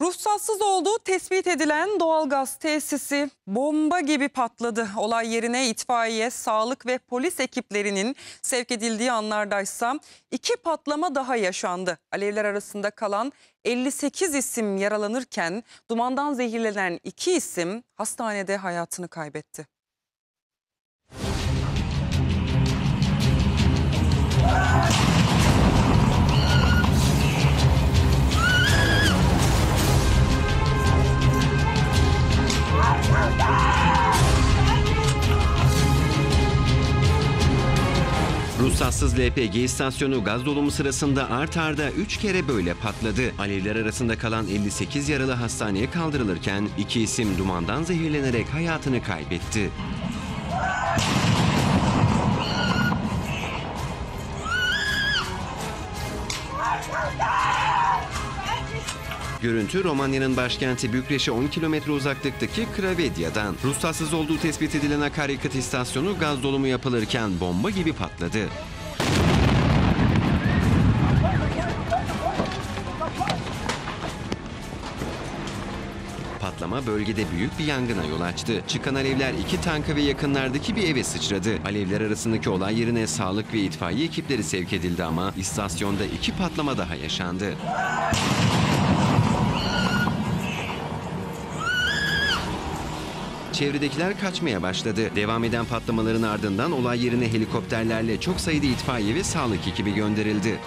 Ruhsatsız olduğu tespit edilen doğalgaz tesisi bomba gibi patladı. Olay yerine itfaiye, sağlık ve polis ekiplerinin sevk edildiği anlardaysa iki patlama daha yaşandı. Alevler arasında kalan 58 isim yaralanırken dumandan zehirlenen iki isim hastanede hayatını kaybetti. Ruhsatsız LPG istasyonu gaz dolumu sırasında art arda 3 kere böyle patladı. Alevler arasında kalan 58 yaralı hastaneye kaldırılırken iki isim dumandan zehirlenerek hayatını kaybetti. Görüntü Romanya'nın başkenti Bükreş'e 10 kilometre uzaklıktaki Kravedya'dan. Ruhsatsız olduğu tespit edilen akaryakıt istasyonu gaz dolumu yapılırken bomba gibi patladı. Patlama bölgede büyük bir yangına yol açtı. Çıkan alevler iki tanka ve yakınlardaki bir eve sıçradı. Alevler arasındaki olay yerine sağlık ve itfaiye ekipleri sevk edildi ama istasyonda iki patlama daha yaşandı. Çevredekiler kaçmaya başladı. Devam eden patlamaların ardından olay yerine helikopterlerle çok sayıda itfaiye ve sağlık ekibi gönderildi.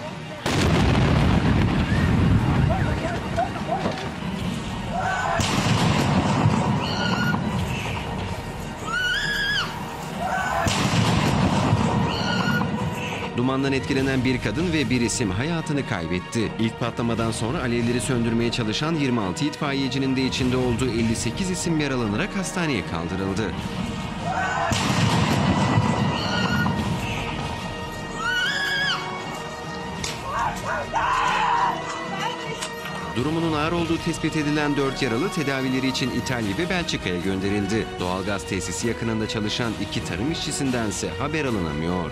Dumandan etkilenen bir kadın ve bir isim hayatını kaybetti. İlk patlamadan sonra alevleri söndürmeye çalışan 26 itfaiyecinin de içinde olduğu 58 isim yaralanarak hastaneye kaldırıldı. Durumunun ağır olduğu tespit edilen 4 yaralı tedavileri için İtalya ve Belçika'ya gönderildi. Doğalgaz tesisi yakınında çalışan iki tarım işçisindense haber alınamıyor.